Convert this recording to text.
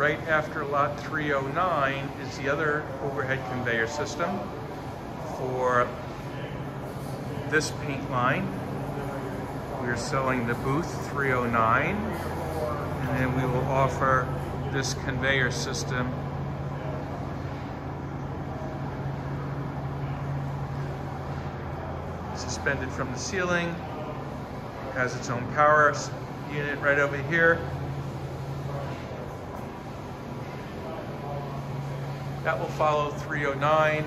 Right after lot 309 is the other overhead conveyor system for this paint line. We're selling the booth 309 and then we will offer this conveyor system suspended from the ceiling has its own power unit right over here that will follow 309